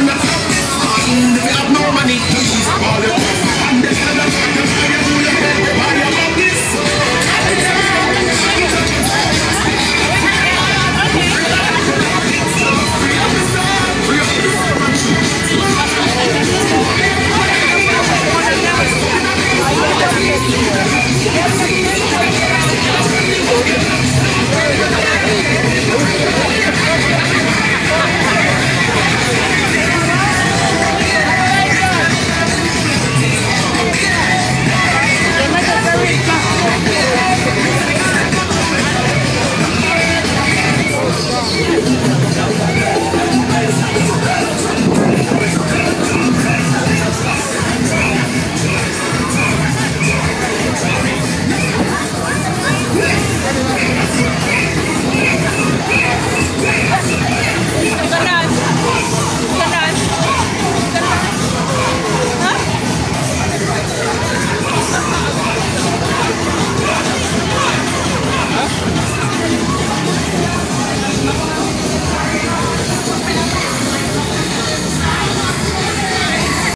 I'm not abnormal, this is all the